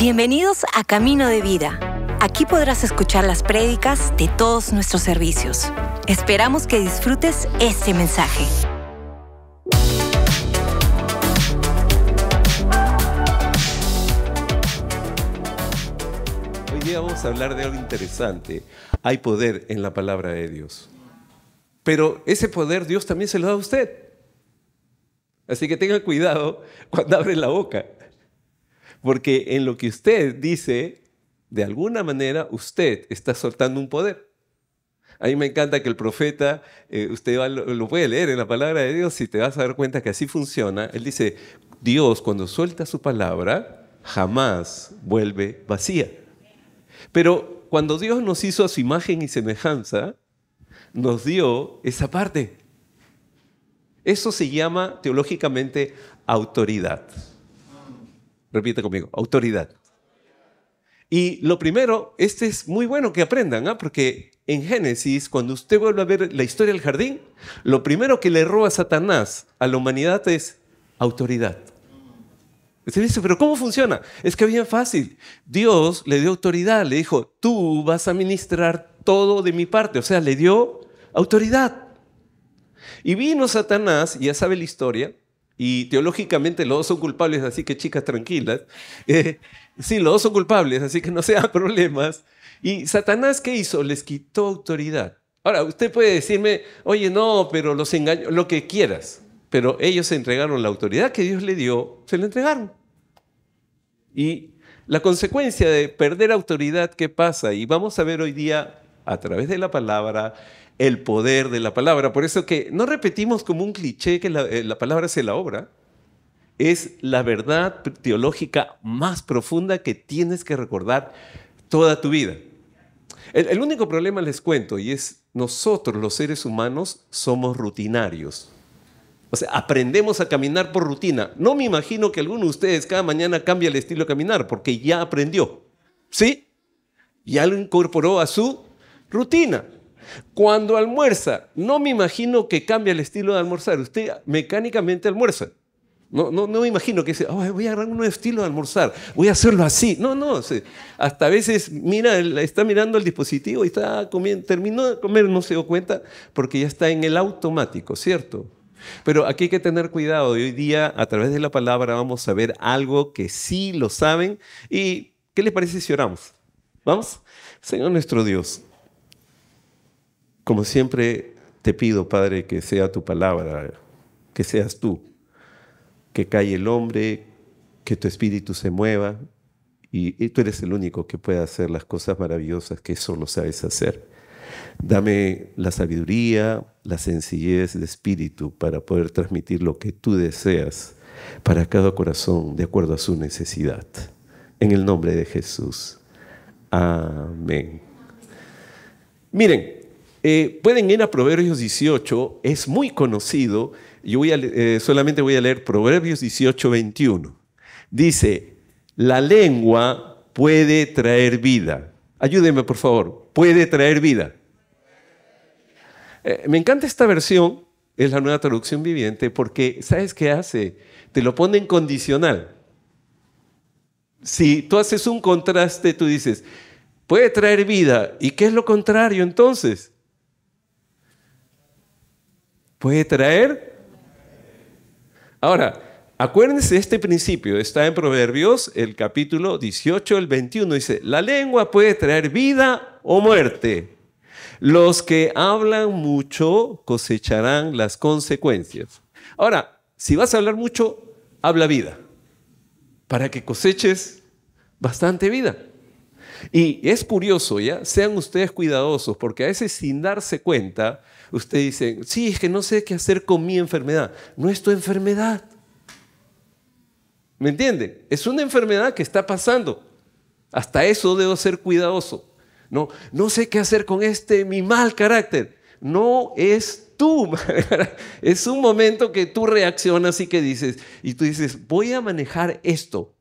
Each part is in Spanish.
Bienvenidos a Camino de Vida. Aquí podrás escuchar las prédicas de todos nuestros servicios. Esperamos que disfrutes este mensaje. Hoy día vamos a hablar de algo interesante. Hay poder en la palabra de Dios. Pero ese poder Dios también se lo da a usted. Así que tenga cuidado cuando abre la boca. Porque en lo que usted dice, de alguna manera usted está soltando un poder. A mí me encanta que el profeta, eh, usted lo, puede leer en la palabra de Dios y te vas a dar cuenta que así funciona. Él dice, Dios cuando suelta su palabra, jamás vuelve vacía. Pero cuando Dios nos hizo a su imagen y semejanza, nos dio esa parte. Eso se llama teológicamente autoridad. Repite conmigo, autoridad. Y lo primero, este es muy bueno que aprendan, ¿ah? porque en Génesis, cuando usted vuelve a ver la historia del jardín, lo primero que le roba Satanás a la humanidad es autoridad. Usted dice, pero ¿cómo funciona? Es que bien fácil. Dios le dio autoridad, le dijo, tú vas a ministrar todo de mi parte, o sea, le dio autoridad. Y vino Satanás, ya sabe la historia, y teológicamente los dos son culpables, así que chicas tranquilas. Eh, sí, los dos son culpables, así que no sean problemas. Y Satanás, ¿qué hizo? Les quitó autoridad. Ahora, usted puede decirme, oye, no, pero los engañó, lo que quieras. Pero ellos se entregaron la autoridad que Dios le dio, se la entregaron. Y la consecuencia de perder autoridad, ¿qué pasa? Y vamos a ver hoy día, a través de la palabra, el poder de la palabra. Por eso que no repetimos como un cliché que la, eh, palabra es la obra. Es la verdad teológica más profunda que tienes que recordar toda tu vida. el único problema les cuento y es nosotros los seres humanos somos rutinarios. O sea, aprendemos a caminar por rutina. No me imagino que alguno de ustedes cada mañana cambie el estilo de caminar porque ya aprendió. ¿Sí? Ya lo incorporó a su rutina. Cuando almuerza, no me imagino que cambie el estilo de almorzar. Usted mecánicamente almuerza. No, no, no me imagino que dice, voy a agarrar un nuevo estilo de almorzar, voy a hacerlo así. No, no, hasta a veces mira, está mirando el dispositivo y está comiendo, terminó de comer, no se dio cuenta, porque ya está en el automático, ¿cierto? Pero aquí hay que tener cuidado y hoy día a través de la palabra vamos a ver algo que sí lo saben. ¿Y qué les parece si oramos? ¿Vamos? Señor nuestro Dios, como siempre te pido, Padre, que sea tu palabra, que seas tú, que calle el hombre, que tu espíritu se mueva, y, tú eres el único que puede hacer las cosas maravillosas que solo sabes hacer. Dame la sabiduría, la sencillez de espíritu para poder transmitir lo que tú deseas para cada corazón de acuerdo a su necesidad. En el nombre de Jesús. Amén. Miren, eh, pueden ir a Proverbios 18, es muy conocido. Yo eh, solamente voy a leer Proverbios 18, 21. Dice, la lengua puede traer vida. Ayúdenme, por favor. Puede traer vida. Eh, me encanta esta versión, es la nueva traducción viviente, porque ¿sabes qué hace? Te lo pone en condicional. Si tú haces un contraste, tú dices, puede traer vida. ¿Y qué es lo contrario entonces? Puede traer. Ahora, acuérdense de este principio, está en Proverbios, el capítulo 18, el 21, dice, la lengua puede traer vida o muerte. Los que hablan mucho cosecharán las consecuencias. Ahora, si vas a hablar mucho, habla vida, para que coseches bastante vida. Y es curioso, ¿ya? Sean ustedes cuidadosos, porque a veces sin darse cuenta, usted dice, sí, es que no sé qué hacer con mi enfermedad. No es tu enfermedad. ¿Me entiende? Es una enfermedad que está pasando. Hasta eso debo ser cuidadoso. No, no sé qué hacer con este, mi mal carácter. No es tú. es un momento que tú reaccionas y que dices, y tú dices, voy a manejar esto.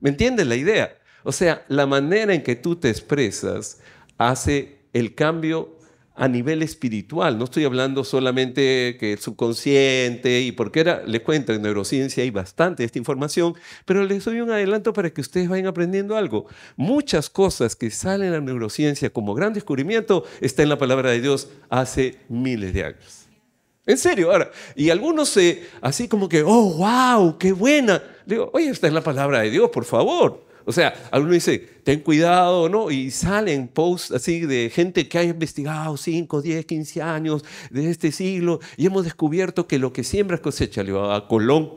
¿Me entiendes la idea? O sea, la manera en que tú te expresas hace el cambio a nivel espiritual. No estoy hablando solamente que el subconsciente y porque era, les cuento, en neurociencia hay bastante esta información, pero les doy un adelanto para que ustedes vayan aprendiendo algo. Muchas cosas que salen en la neurociencia como gran descubrimiento está en la palabra de Dios hace miles de años. En serio, ahora, y algunos se, así como que, oh, wow, qué buena. Digo, oye, esta es la palabra de Dios, por favor. O sea, alguno dice, ten cuidado, ¿no? Y salen posts así de gente que ha investigado 5, 10, 15 años de este siglo y hemos descubierto que lo que siembra cosecha. Le va a Colón.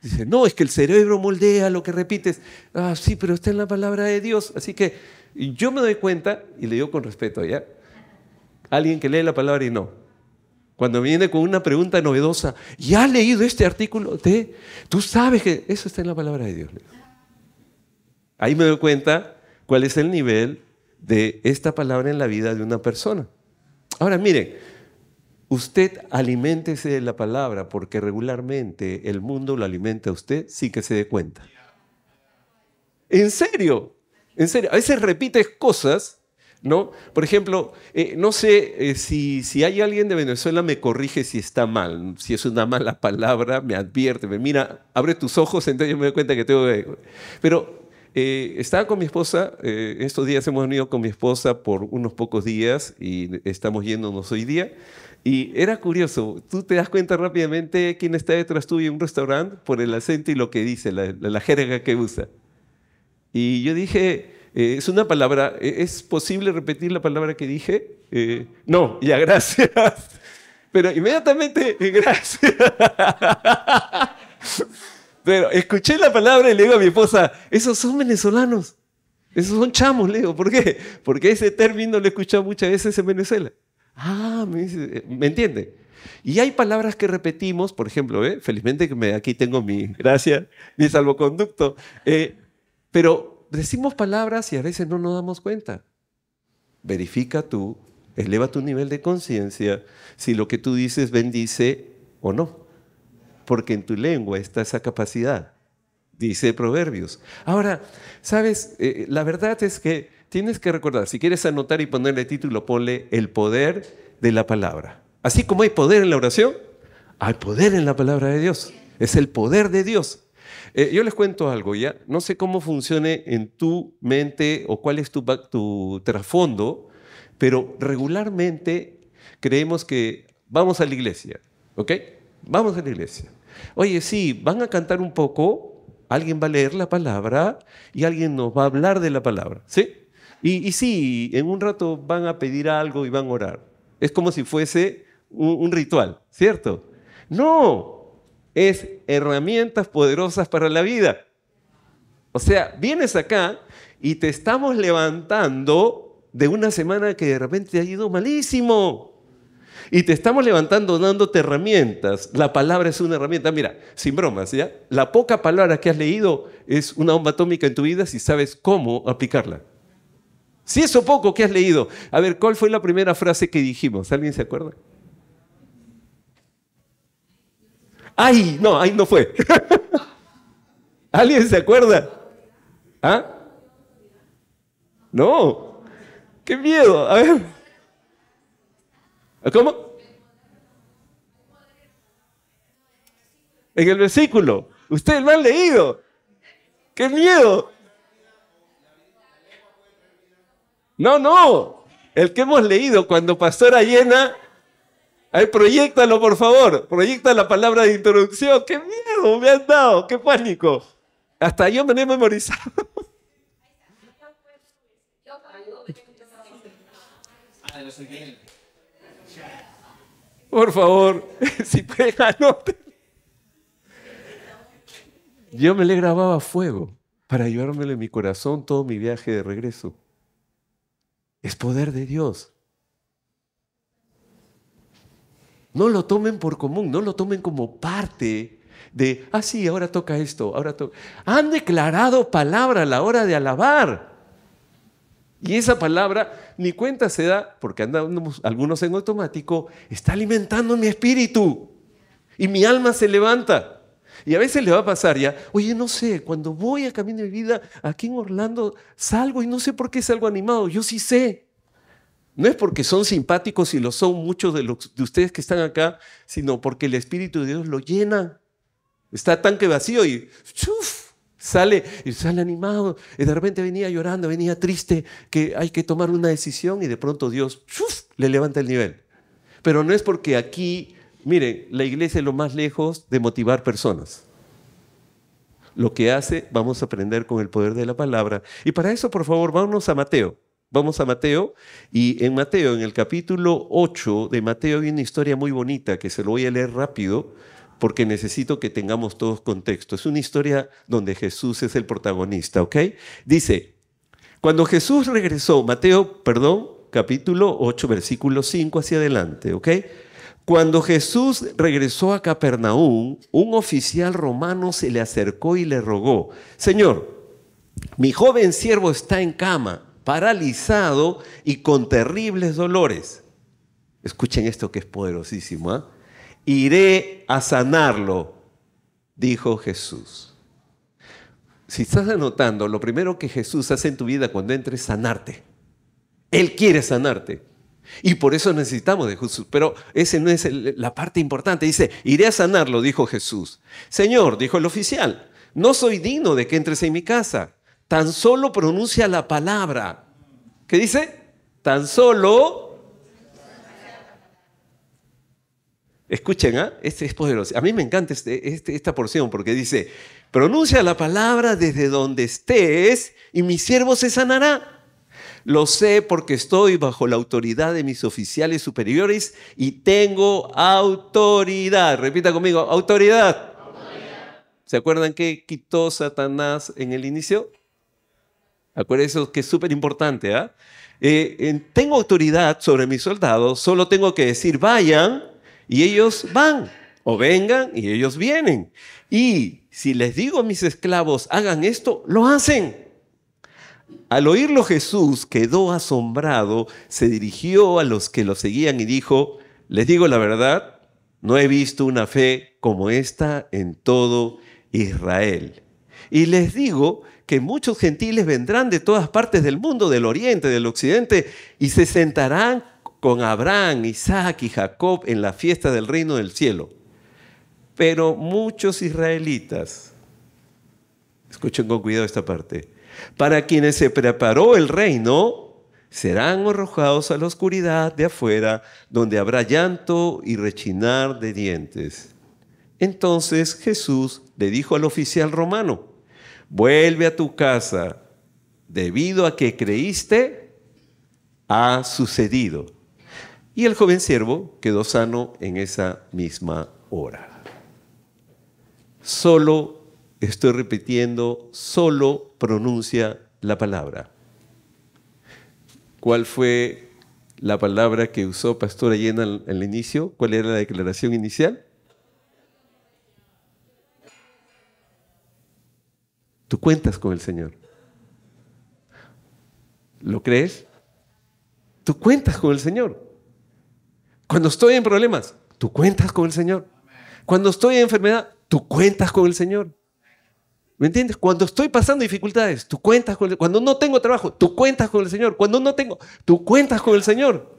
Dice, no, es que el cerebro moldea lo que repites. Ah, sí, pero está en la palabra de Dios. Así que yo me doy cuenta, y le digo con respeto, ¿ya? Alguien que lee la palabra y no. Cuando viene con una pregunta novedosa, ¿ya has leído este artículo? de Tú sabes que eso está en la palabra de Dios. Ahí me doy cuenta cuál es el nivel de esta palabra en la vida de una persona. Ahora, miren, usted aliméntese de la palabra porque regularmente el mundo lo alimenta a usted sin que se dé cuenta. En serio, en serio. A veces repites cosas, ¿no? Por ejemplo, eh, no sé eh, si, si hay alguien de Venezuela me corrige si está mal, si es una mala palabra, me advierte, me mira, abre tus ojos, entonces yo me doy cuenta que tengo que... Pero eh, estaba con mi esposa, eh, estos días hemos venido con mi esposa por unos pocos días y estamos yéndonos hoy día. Y era curioso, tú te das cuenta rápidamente quién está detrás tuyo en un restaurante por el acento y lo que dice, la, jerga que usa. Y yo dije, eh, es una palabra, ¿es posible repetir la palabra que dije? no, ya, gracias. Pero inmediatamente, gracias. Pero escuché la palabra y le digo a mi esposa, esos son venezolanos, esos son chamos, le digo, ¿por qué? Porque ese término lo he escuchado muchas veces en Venezuela. Ah, me, dice, ¿me entiende? Y hay palabras que repetimos, por ejemplo, ¿eh? felizmente que aquí tengo mi, gracia, mi salvoconducto, eh, pero decimos palabras y a veces no nos damos cuenta. Verifica tú, eleva tu nivel de conciencia si lo que tú dices bendice o no porque en tu lengua está esa capacidad, dice Proverbios. Ahora, sabes, eh, la verdad es que tienes que recordar, si quieres anotar y ponerle título, ponle el poder de la palabra. Así como hay poder en la oración, hay poder en la palabra de Dios. Es el poder de Dios. Eh, yo les cuento algo, ¿ya? No sé cómo funcione en tu mente o cuál es tu, tu trasfondo, pero regularmente creemos que vamos a la iglesia, ¿ok? Vamos a la iglesia. Oye, sí, van a cantar un poco, alguien va a leer la palabra y alguien nos va a hablar de la palabra, ¿sí? Y, sí, en un rato van a pedir algo y van a orar. Es como si fuese un, ritual, ¿cierto? No, es herramientas poderosas para la vida. O sea, vienes acá y te estamos levantando de una semana que de repente ha ido malísimo. Y te estamos levantando dándote herramientas. La palabra es una herramienta. Mira, sin bromas, ¿ya? La poca palabra que has leído es una bomba atómica en tu vida si sabes cómo aplicarla. Si eso poco que has leído. A ver, ¿cuál fue la primera frase que dijimos? ¿Alguien se acuerda? ¡Ay! No, ahí no fue. ¿Alguien se acuerda? ¿Ah? No. ¡Qué miedo! A ver. ¿Cómo? En el versículo. Ustedes lo han leído. ¡Qué miedo! No, no. El que hemos leído cuando pastora llena. Ahí, proyectalo, por favor. Proyecta la palabra de introducción. ¡Qué miedo me han dado! ¡Qué pánico! Hasta yo me he memorizado. Por favor, si pueden anoten. Yo me le grababa fuego para llevármelo en mi corazón todo mi viaje de regreso. Es poder de Dios. No lo tomen por común, no lo tomen como parte de, ah, sí, ahora toca esto, ahora toca. Han declarado palabra a la hora de alabar. Y esa palabra ni cuenta se da, porque andamos algunos en automático, está alimentando mi espíritu. Y mi alma se levanta. Y a veces le va a pasar ya, oye, no sé, cuando voy a camino de vida aquí en Orlando, salgo y no sé por qué salgo animado. Yo sí sé. No es porque son simpáticos y lo son muchos de, los, de ustedes que están acá, sino porque el Espíritu de Dios lo llena. Está tanque vacío y ¡chuf! Sale y sale animado. Y de repente venía llorando, venía triste, que hay que tomar una decisión y de pronto Dios ¡chuf! le levanta el nivel. Pero no es porque aquí, miren, la iglesia es lo más lejos de motivar personas. Lo que hace, vamos a aprender con el poder de la palabra. Y para eso, por favor, vámonos a Mateo. Vamos a Mateo y en Mateo, en el capítulo 8 de Mateo hay una historia muy bonita que se lo voy a leer rápido porque necesito que tengamos todos contexto. Es una historia donde Jesús es el protagonista, ¿ok? Dice, cuando Jesús regresó, Mateo, perdón, capítulo 8, versículo 5 hacia adelante, ¿ok? Cuando Jesús regresó a Capernaum, un oficial romano se le acercó y le rogó, Señor, mi joven siervo está en cama paralizado y con terribles dolores. Escuchen esto que es poderosísimo. ¿ah? Iré a sanarlo, dijo Jesús. Si estás anotando, lo primero que Jesús hace en tu vida cuando entres es sanarte. Él quiere sanarte. Y por eso necesitamos de Jesús. Pero esa no es la parte importante. Dice, iré a sanarlo, dijo Jesús. Señor, dijo el oficial, no soy digno de que entres en mi casa tan solo pronuncia la palabra. ¿Qué dice? Tan solo... Escuchen, ¿ah? este es poderoso. A mí me encanta este, este, esta porción porque dice, pronuncia la palabra desde donde estés y mi siervo se sanará. Lo sé porque estoy bajo la autoridad de mis oficiales superiores y tengo autoridad. Repita conmigo, autoridad. autoridad. ¿Se acuerdan qué quitó Satanás en el inicio? Acuérdense que es súper importante. ¿ah? ¿eh? tengo autoridad sobre mis soldados, solo tengo que decir vayan y ellos van, o vengan y ellos vienen. Y si les digo a mis esclavos hagan esto, lo hacen. Al oírlo Jesús quedó asombrado, se dirigió a los que lo seguían y dijo, les digo la verdad, no he visto una fe como esta en todo Israel. Y les digo que muchos gentiles vendrán de todas partes del mundo, del oriente, del occidente, y se sentarán con Abraham, Isaac y Jacob en la fiesta del reino del cielo. Pero muchos israelitas, escuchen con cuidado esta parte, para quienes se preparó el reino, serán arrojados a la oscuridad de afuera, donde habrá llanto y rechinar de dientes. Entonces Jesús le dijo al oficial romano, vuelve a tu casa, debido a que creíste, ha sucedido. Y el joven siervo quedó sano en esa misma hora. Solo, estoy repitiendo, solo pronuncia la palabra. ¿Cuál fue la palabra que usó Pastor Allena en el inicio? ¿Cuál era la declaración inicial? Tú cuentas con el Señor. ¿Lo crees? Tú cuentas con el Señor. Cuando estoy en problemas, tú cuentas con el Señor. Cuando estoy en enfermedad, tú cuentas con el Señor. ¿Me entiendes? Cuando estoy pasando dificultades, tú cuentas con el Cuando no tengo trabajo, tú cuentas con el Señor. Cuando no tengo, tú cuentas con el Señor.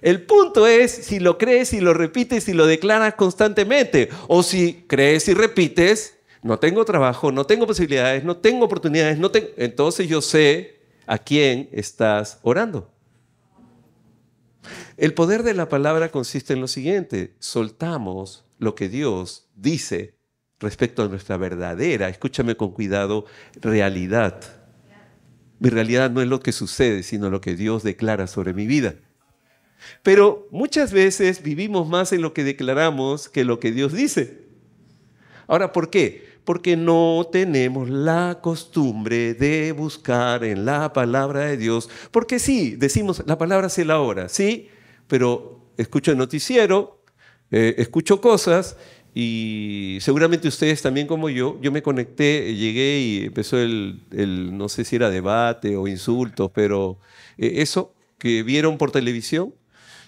El punto es si lo crees y lo repites y lo declaras constantemente. O si crees y repites no tengo trabajo, no tengo posibilidades, no tengo oportunidades, no tengo... entonces yo sé a quién estás orando. El poder de la palabra consiste en lo siguiente, soltamos lo que Dios dice respecto a nuestra verdadera, escúchame con cuidado, realidad. Mi realidad no es lo que sucede, sino lo que Dios declara sobre mi vida. Pero muchas veces vivimos más en lo que declaramos que lo que Dios dice. Ahora, ¿por qué? porque no tenemos la costumbre de buscar en la palabra de Dios. Porque sí, decimos, la palabra se la hora, sí, pero escucho el noticiero, eh, escucho cosas y seguramente ustedes también como yo, yo me conecté, llegué y empezó el, no sé si era debate o insultos, pero eh, eso que vieron por televisión.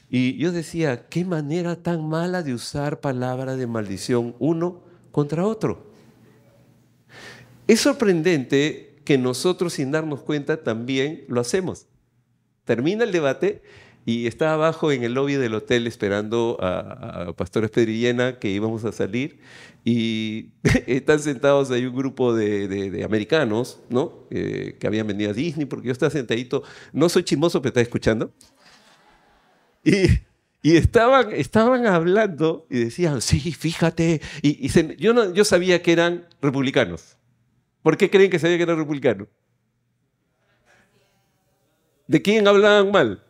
Y yo decía, qué manera tan mala de usar palabra de maldición uno contra otro. Es sorprendente que nosotros sin darnos cuenta también lo hacemos. Termina el debate y estaba abajo en el lobby del hotel esperando a, a Pastor Espedrillena que íbamos a salir y están sentados ahí un grupo de, americanos, ¿no? Eh, que habían venido a Disney porque yo estaba sentadito, no soy chimoso, pero estaba escuchando. Y, y estaban, estaban hablando y decían, sí, fíjate. Y, yo, no, yo sabía que eran republicanos. ¿Por qué creen que sabía que eran republicanos? ¿De quién hablaban mal?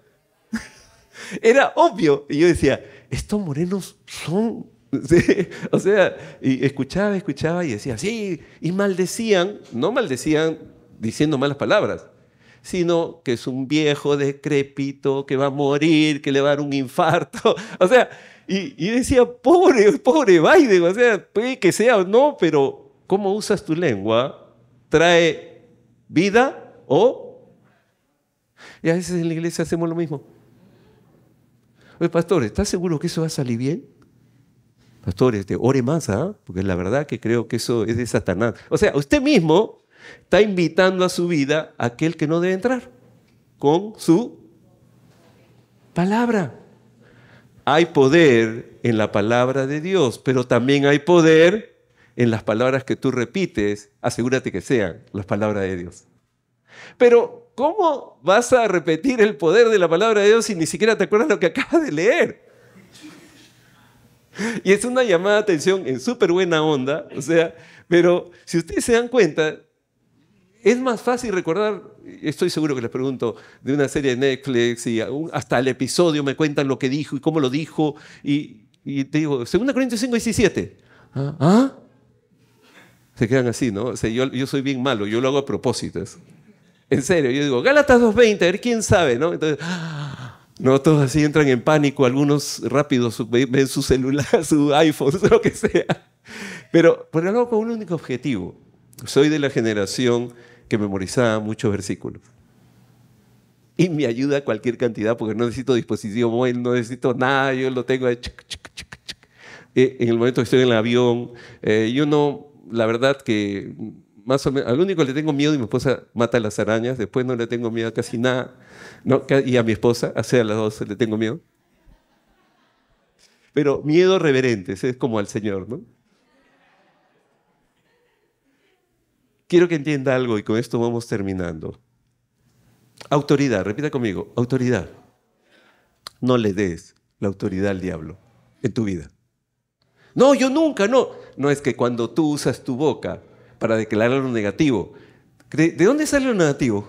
Era obvio. Y yo decía, estos morenos son... O sea, y escuchaba, escuchaba y decía, sí, y maldecían, no maldecían diciendo malas palabras, sino que es un viejo decrépito, que va a morir, que le va a dar un infarto. O sea, y, y decía, pobre, pobre Biden, o sea, puede que sea o no, pero cómo usas tu lengua trae vida o... Y a veces en la iglesia hacemos lo mismo. Pastor, ¿estás seguro que eso va a salir bien? Pastor, este, ore más, ¿ah? porque la verdad que creo que eso es de Satanás. O sea, usted mismo está invitando a su vida a aquel que no debe entrar con su palabra. Hay poder en la palabra de Dios, pero también hay poder en las palabras que tú repites. Asegúrate que sean las palabras de Dios. Pero ¿cómo vas a repetir el poder de la palabra de Dios si ni siquiera te acuerdas lo que acabas de leer? Y es una llamada de atención en súper buena onda, o sea, pero si ustedes se dan cuenta, es más fácil recordar, estoy seguro que les pregunto, de una serie de Netflix y hasta el episodio me cuentan lo que dijo y cómo lo dijo, y, te digo, 2 Corintios 5, 17. ¿Ah? ¿Ah? Se quedan así, ¿no? O sea, yo, yo soy bien malo, yo lo hago a propósito. En serio, yo digo, Gálatas 2.20, a ver quién sabe, ¿no? Entonces, no, todos así entran en pánico, algunos rápidos ven su celular, su iPhone, lo que sea. Pero, por lo con un único objetivo. Soy de la generación que memorizaba muchos versículos. Y me ayuda cualquier cantidad porque no necesito dispositivo móvil, no necesito nada, yo lo tengo. Eh, en el momento que estoy en el avión, eh, yo no, la verdad que más o menos, al único le tengo miedo y mi esposa mata las arañas, después no le tengo miedo a casi nada, no, y a mi esposa, a las dos le tengo miedo. Pero miedo reverente, es como al Señor, ¿no? Quiero que entienda algo y con esto vamos terminando. Autoridad, repita conmigo, autoridad. No le des la autoridad al diablo en tu vida. No, yo nunca, no. No es que cuando tú usas tu boca para declarar lo negativo. ¿De dónde sale lo negativo?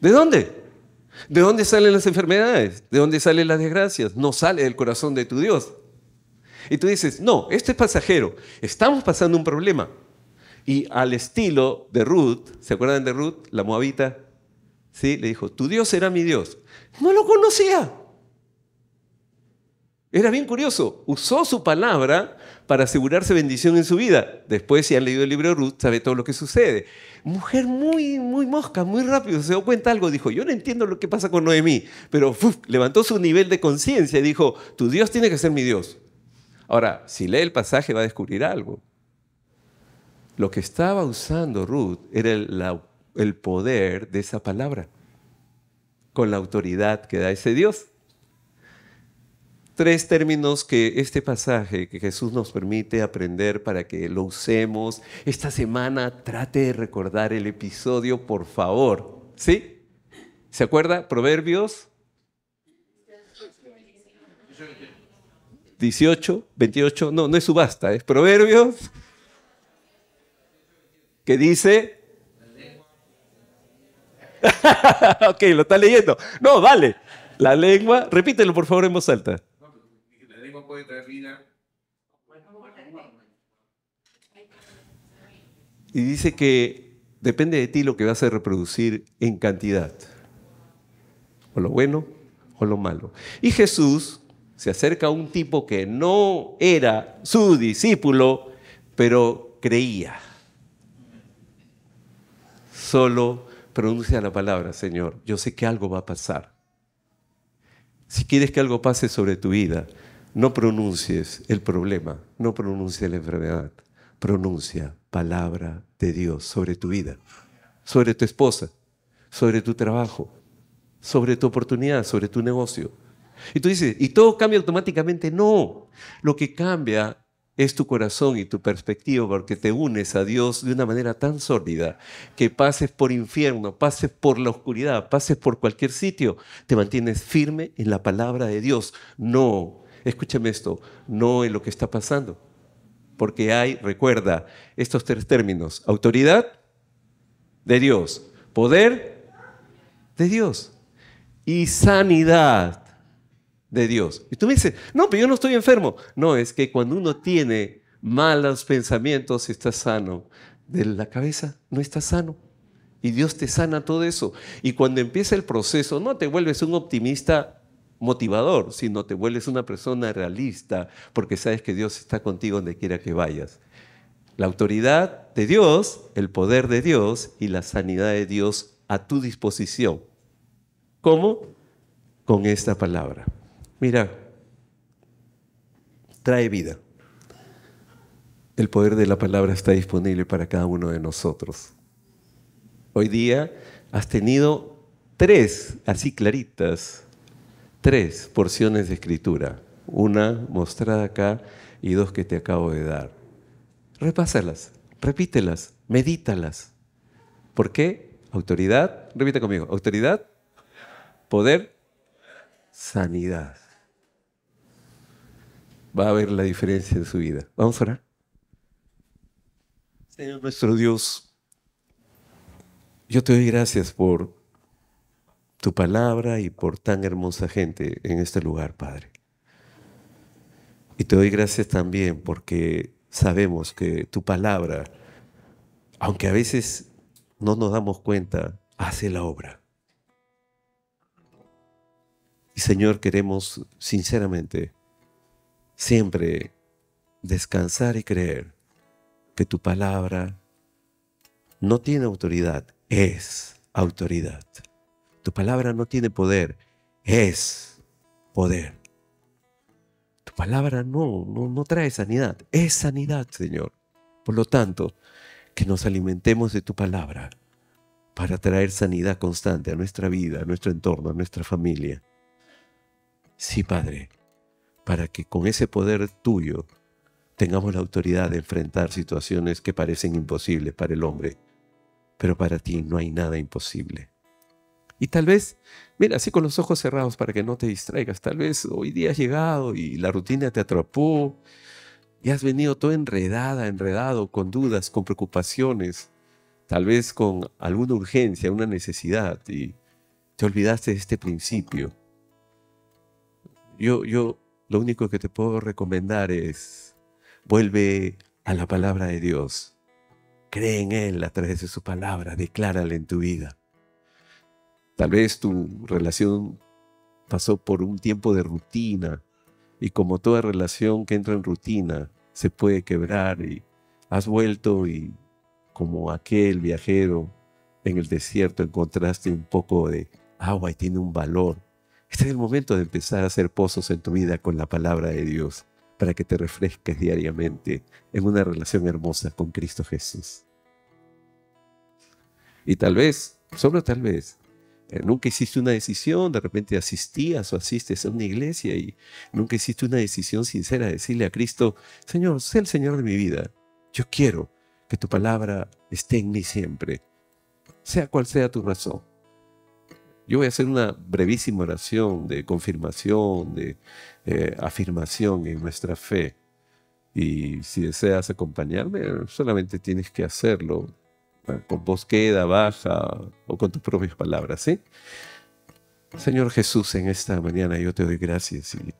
¿De dónde? ¿De dónde salen las enfermedades? ¿De dónde salen las desgracias? No sale del corazón de tu Dios. Y tú dices, no, esto es pasajero. Estamos pasando un problema. Y al estilo de Ruth, ¿se acuerdan de Ruth, la moabita? Sí, le dijo, tu Dios será mi Dios. No lo conocía. Era bien curioso. Usó su palabra para asegurarse bendición en su vida. Después, si han leído el libro de Ruth, sabe todo lo que sucede. Mujer muy, muy mosca, muy rápido, se dio cuenta algo. Dijo, yo no entiendo lo que pasa con Noemí, pero levantó su nivel de conciencia y dijo, tu Dios tiene que ser mi Dios. Ahora, si lee el pasaje va a descubrir algo. Lo que estaba usando Ruth era el poder de esa palabra, con la autoridad que da ese Dios tres términos que este pasaje que Jesús nos permite aprender para que lo usemos. Esta semana trate de recordar el episodio, por favor. ¿Sí? ¿Se acuerda? Proverbios 18, 28, no, no es subasta, es Proverbios que dice... ok, lo está leyendo. No, vale. La lengua, repítelo por favor en voz alta. Y dice que depende de ti lo que vas a reproducir en cantidad. O lo bueno o lo malo. Y Jesús se acerca a un tipo que no era su discípulo, pero creía. Solo pronuncia la palabra, Señor. Yo sé que algo va a pasar. Si quieres que algo pase sobre tu vida, no pronuncies el problema, no pronuncies la enfermedad, pronuncia palabra de Dios sobre tu vida, sobre tu esposa, sobre tu trabajo, sobre tu oportunidad, sobre tu negocio. Y tú dices, ¿y todo cambia automáticamente? No, lo que cambia es tu corazón y tu perspectiva, porque te unes a Dios de una manera tan sórdida que pases por infierno, pases por la oscuridad, pases por cualquier sitio, te mantienes firme en la palabra de Dios. No, escúchame esto, no en lo que está pasando. Porque hay, recuerda, estos tres términos, autoridad de Dios, poder de Dios y sanidad de Dios. Y tú me dices, no, pero yo no estoy enfermo. No, es que cuando uno tiene malos pensamientos está sano. De la cabeza no está sano. Y Dios te sana todo eso. Y cuando empieza el proceso, no te vuelves un optimista motivador, sino te vuelves una persona realista, porque sabes que Dios está contigo donde quiera que vayas. La autoridad de Dios, el poder de Dios y la sanidad de Dios a tu disposición. ¿Cómo? Con esta palabra. Mira, trae vida. El poder de la palabra está disponible para cada uno de nosotros. Hoy día has tenido tres, así claritas, tres porciones de escritura. Una mostrada acá y dos que te acabo de dar. Repásalas, repítelas, medítalas. ¿Por qué? Autoridad, repite conmigo, autoridad, poder, sanidad va a ver la diferencia en su vida. Vamos a orar. Señor nuestro Dios, yo te doy gracias por tu palabra y por tan hermosa gente en este lugar, Padre. Y te doy gracias también porque sabemos que tu palabra, aunque a veces no nos damos cuenta, hace la obra. Y Señor, queremos sinceramente siempre descansar y creer que tu palabra no tiene autoridad, es autoridad. Tu palabra no tiene poder, es poder. Tu palabra no, no, no trae sanidad, es sanidad, Señor. Por lo tanto, que nos alimentemos de tu palabra para traer sanidad constante a nuestra vida, a nuestro entorno, a nuestra familia. Sí, Padre para que con ese poder tuyo tengamos la autoridad de enfrentar situaciones que parecen imposibles para el hombre, pero para ti no hay nada imposible. Y tal vez, mira, así con los ojos cerrados para que no te distraigas, tal vez hoy día has llegado y la rutina te atrapó y has venido todo enredada, enredado, con dudas, con preocupaciones, tal vez con alguna urgencia, una necesidad y te olvidaste de este principio. Yo, yo lo único que te puedo recomendar es vuelve a la palabra de Dios. Cree en Él a través de su palabra, declárala en tu vida. Tal vez tu relación pasó por un tiempo de rutina y como toda relación que entra en rutina se puede quebrar y has vuelto y como aquel viajero en el desierto encontraste un poco de agua y tiene un valor este es el momento de empezar a hacer pozos en tu vida con la palabra de Dios para que te refresques diariamente en una relación hermosa con Cristo Jesús. Y tal vez, solo tal vez, nunca hiciste una decisión, de repente asistías o asistes a una iglesia y nunca hiciste una decisión sincera de decirle a Cristo, Señor, sé el Señor de mi vida. Yo quiero que tu palabra esté en mí siempre, sea cual sea tu razón. Yo voy a hacer una brevísima oración de confirmación, de eh, afirmación en nuestra fe. Y si deseas acompañarme, solamente tienes que hacerlo con voz queda, baja o con tus propias palabras, ¿sí? Señor Jesús, en esta mañana yo te doy gracias y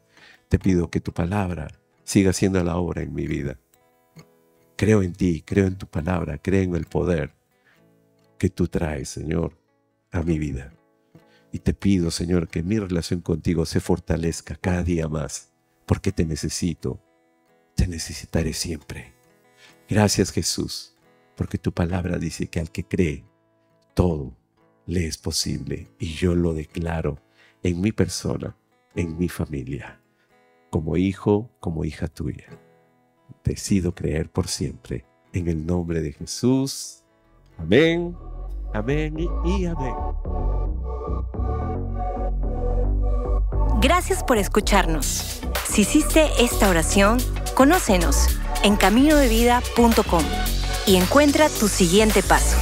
te pido que tu palabra siga siendo la obra en mi vida. Creo en ti, creo en tu palabra, creo en el poder que tú traes, Señor, a mi vida. Y te pido, Señor, que mi relación contigo se fortalezca cada día más, porque te necesito, te necesitaré siempre. Gracias Jesús, porque tu palabra dice que al que cree, todo le es posible. Y yo lo declaro en mi persona, en mi familia, como hijo, como hija tuya. Decido creer por siempre en el nombre de Jesús. Amén, amén y, amén. Gracias por escucharnos. Si hiciste esta oración, conócenos en caminodevida.com y encuentra tu siguiente paso.